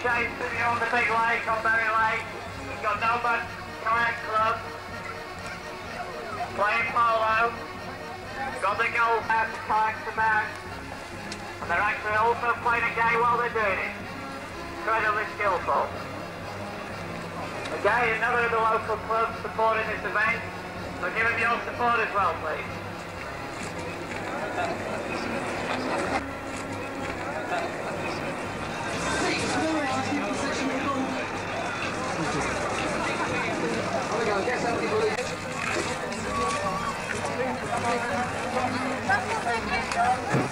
chasing you on the big lake, on Bury Lake. We've got Nomad Kayak Club. Playing polo. Got the gold out to kayak to mount. And they're actually also playing a game while they're doing it. Incredibly skillful. Again, another of the local clubs supporting this event. So give them your support as well, please. Thank you.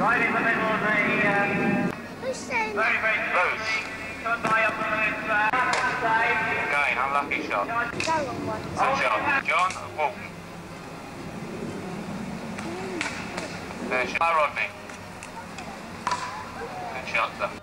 Right in the middle of the uh, Who's saying very, very Loose. Cut by up on this uh. Again, unlucky shot. go on? Good shot. John Walton. There, shot Rodney. Good shot, sir.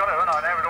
Got it, haven't I, now